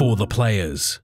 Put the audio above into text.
for the players.